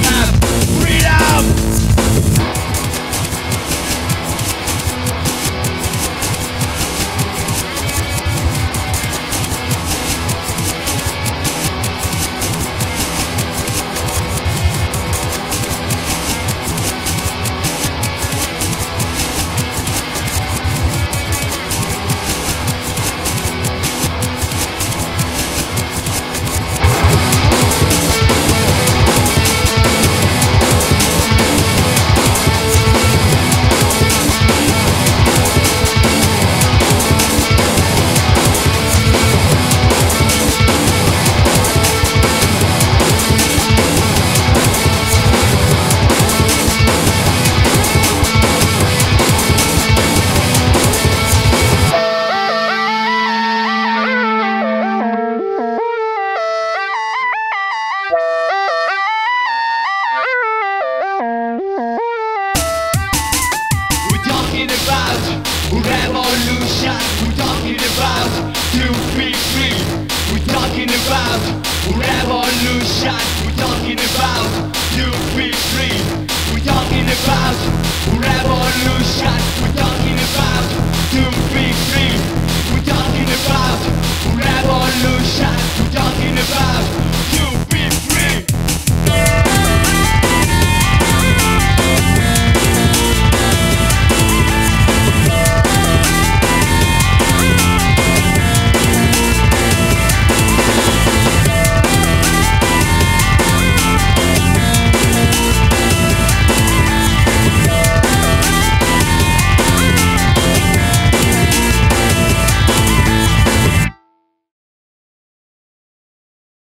my talking about revolution. We're talking about to be free. We're talking about revolution. We're talking about to be free. We're talking about revolution.